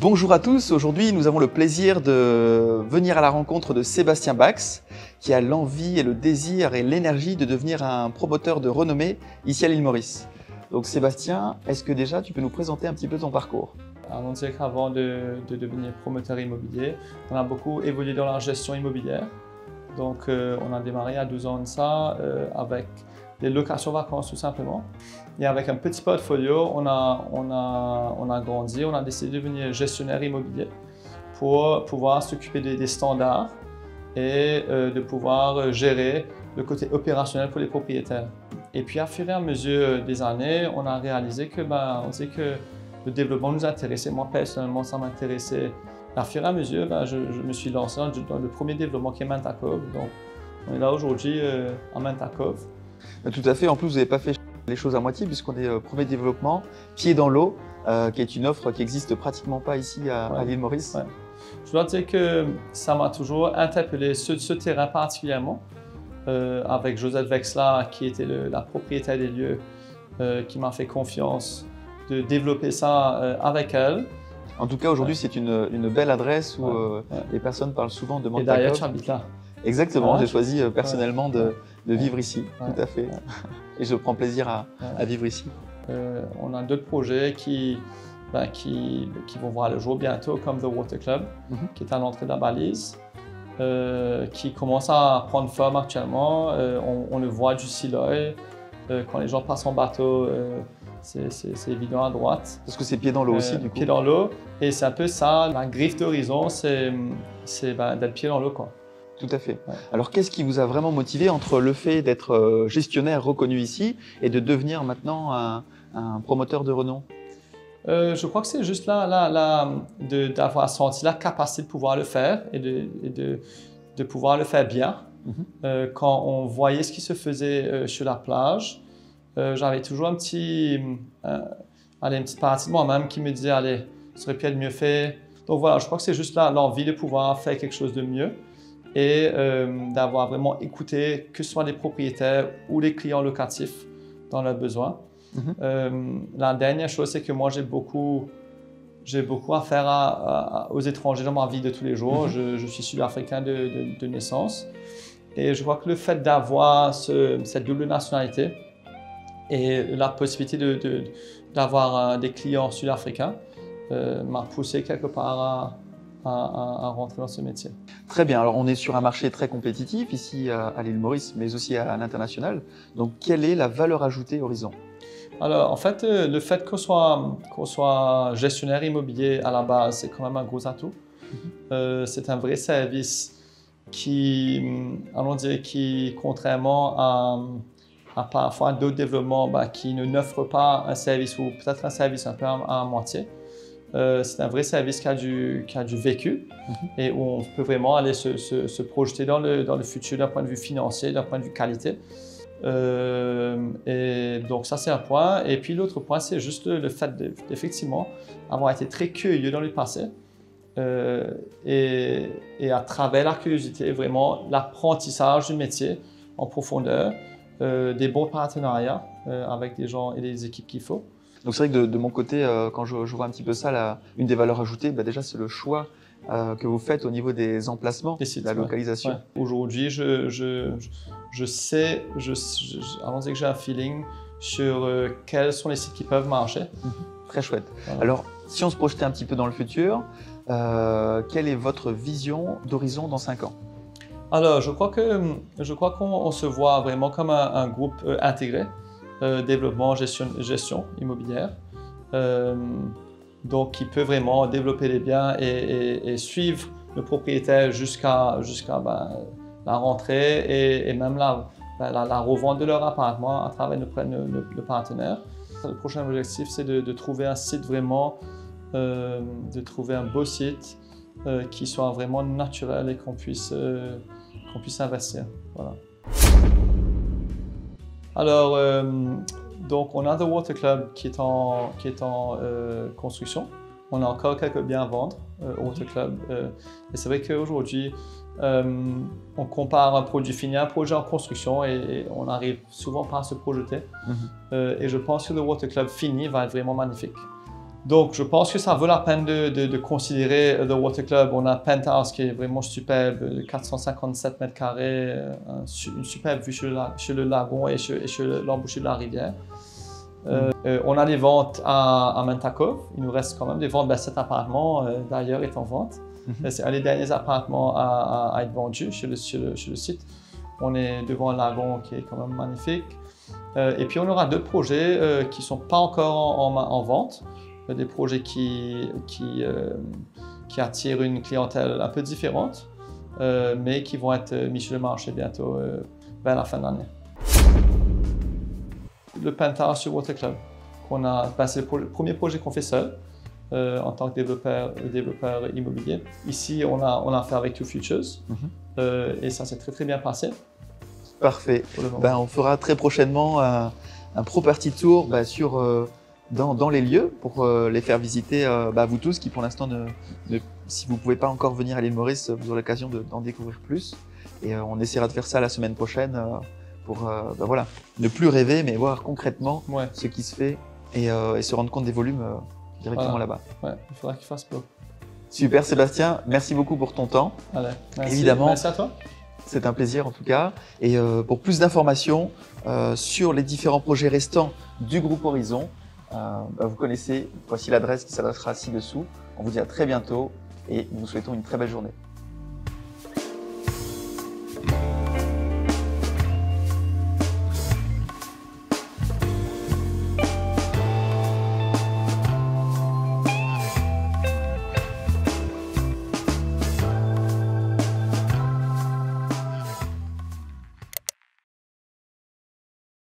Bonjour à tous, aujourd'hui nous avons le plaisir de venir à la rencontre de Sébastien Bax qui a l'envie et le désir et l'énergie de devenir un promoteur de renommée ici à l'île Maurice. Donc Sébastien, est-ce que déjà tu peux nous présenter un petit peu ton parcours? Qu'avant de, de, devenir promoteur immobilier, on a beaucoup évolué dans la gestion immobilière. Donc euh, on a démarré à 12 ans de ça euh, avec des locations vacances tout simplement. Et avec un petit portfolio, on a, on a, on a grandi, on a décidé de devenir gestionnaire immobilier pour pouvoir s'occuper des, standards et euh, de pouvoir gérer le côté opérationnel pour les propriétaires. Et puis, à fur et à mesure des années, on a réalisé que, ben, on sait que le développement nous intéressait. Moi, personnellement, ça m'intéressait. À fur et à mesure, ben, je, me suis lancé dans le premier développement qui est Mantakov. Donc, on est là aujourd'hui euh, à Mantakov. Tout à fait. En plus, vous n'avez pas fait les choses à moitié puisqu'on est au premier développement, pied dans l'eau, euh, qui est une offre qui n'existe pratiquement pas ici à, l'île Maurice. Je dois dire que ça m'a toujours interpellé ce, ce terrain particulièrement. Euh, avec Josette Vexla, qui était la propriétaire des lieux, euh, qui m'a fait confiance de développer ça avec elle. En tout cas, aujourd'hui, c'est une, belle adresse où les personnes parlent souvent de Montauk. Et d'ailleurs, tu habites là. Exactement, j'ai choisi personnellement de, de vivre ici, tout à fait. Et je prends plaisir à, vivre ici. Euh, on a d'autres projets qui, ben, qui, qui, vont voir le jour bientôt, comme The Water Club, mhm. qui est à l'entrée de la balise, euh, qui commence à prendre forme actuellement. Euh, on, le voit du Siloy. quand les gens passent en bateau, c'est évident à droite. Parce que c'est pied dans l'eau aussi, du coup. Pied dans l'eau. Et c'est un peu ça, la griffe d'horizon, c'est ben, d'être pied dans l'eau, quoi. Tout à fait. Alors, qu'est-ce qui vous a vraiment motivé entre le fait d'être euh, gestionnaire reconnu ici et de devenir maintenant un, promoteur de renom? Euh, je crois que c'est juste là, là, là d'avoir senti la capacité de pouvoir le faire et de, de, de pouvoir le faire bien. Mhm. euh, quand on voyait ce qui se faisait euh, sur la plage, j'avais toujours un petit, allez, une petite partie de moi-même qui me disait, allez, ce serait peut-être mieux fait. Donc voilà, je crois que c'est juste là l'envie de pouvoir faire quelque chose de mieux et euh, d'avoir vraiment écouté que ce soit les propriétaires ou les clients locatifs dans leurs besoins. Euh, la dernière chose, c'est que moi, j'ai beaucoup, j'ai beaucoup à faire aux étrangers dans ma vie de tous les jours. Mhm. je, suis sud-africain de, naissance. Et je crois que le fait d'avoir cette double nationalité et la possibilité d'avoir euh, des clients sud-africains m'a poussé quelque part à, à, rentrer dans ce métier. Très bien, alors on est sur un marché très compétitif ici à, l'île Maurice, mais aussi à, l'international. Donc quelle est la valeur ajoutée Horizon? Alors, en fait, euh, le fait qu'on soit, soit gestionnaire immobilier à la base, c'est quand même un gros atout. Mhm. Euh, c'est un vrai service qui, allons dire, qui, contrairement à, à parfois d'autres développements bah, qui ne n'offrent pas un service ou peut-être un service un peu à moitié, euh, c'est un vrai service qui a du, qui a du vécu mhm. et où on peut vraiment aller se, se, projeter dans le, dans le futur d'un point de vue financier, d'un point de vue qualité. Euh, et donc ça c'est un point. Et puis l'autre point c'est juste le, fait d'effectivement avoir été très curieux dans le passé euh, et, et, à travers la curiosité, vraiment l'apprentissage du métier en profondeur, des bons partenariats avec des gens et des équipes qu'il faut. Donc c'est vrai que de, mon côté, euh, quand je, vois un petit peu ça, une des valeurs ajoutées, bah, déjà c'est le choix euh, que vous faites au niveau des emplacements, de la localisation. Aujourd'hui, je, je, sais, je, avant que j'ai un feeling sur euh, quels sont les sites qui peuvent marcher. Mhm. Très chouette. Alors, si on se projetait un petit peu dans le futur, quelle est votre vision d'horizon dans 5 ans? Alors, je crois que je crois qu'on se voit vraiment comme un groupe intégré. Euh, développement, gestion, immobilière. Euh, donc, qui peut vraiment développer les biens et, suivre le propriétaire jusqu'à jusqu'à ben, la rentrée et, même la, ben, la, revente de leur appartement à travers le, partenaire. Le prochain objectif, c'est de, trouver un site vraiment, euh, de trouver un beau site qui soit vraiment naturel et qu'on puisse, qu'on puisse investir. Alors, euh, donc on a The Water Club qui est en, qui est en euh, construction. On a encore quelques biens à vendre euh, au Water Club. et c'est vrai qu'aujourd'hui, on compare un produit fini à un projet en construction et, on n'arrive souvent pas à se projeter. Mhm. et je pense que le Water Club fini va être vraiment magnifique. Donc, je pense que ça vaut la peine de, de, de considérer The Water Club. On a Penthouse qui est vraiment superbe, de 457 mètres carrés, euh, une superbe vue sur le, la- sur le lagon et sur, l'embouchure de la rivière. Euh, euh, on a des ventes à, à Mantakov. Il nous reste quand même des ventes. Ben, cet appartement, euh, d'ailleurs, est en vente. Mhm. Euh, C'est un des derniers appartements à, à- à être vendu sur le, site. On est devant un lagon qui est quand même magnifique. Euh, et puis on aura deux projets euh, qui ne sont pas encore en, en- en vente. Des projets qui, qui, euh, qui attirent une clientèle un peu différente, euh, mais qui vont être mis sur le marché bientôt euh, vers la fin de l'année. Le Penthouse sur Water Club, qu'on a, ben, c'est le, pro- premier projet qu'on fait seul euh, en tant que développeur, développeur immobilier. Ici, on a, on a fait avec Two Futures Mhm. euh, et ça s'est très très bien passé Parfait. Ben, on fera très prochainement un, un Property Tour bah, sur, euh, dans, dans les lieux pour euh, les faire visiter euh, bah, vous tous qui pour l'instant, ne, ne- si vous ne pouvez pas encore venir à l'île Maurice, vous aurez l'occasion de- d'en découvrir plus. Et euh, on essaiera de faire ça la semaine prochaine euh, pour bah, voilà, ne plus rêver mais voir concrètement Ouais, ce qui se fait et, et se rendre compte des volumes directement Voilà. là-bas. ouais, il faudra qu'il fasse beau. Super Sébastien, merci beaucoup pour ton temps. Allez, merci. Évidemment. Merci à toi. C'est un plaisir en tout cas. Et pour plus d'informations sur les différents projets restants du groupe Horizon, bah, vous connaissez, voici l'adresse qui s'adressera ci-dessous. On vous dit à très bientôt et nous vous souhaitons une très belle journée.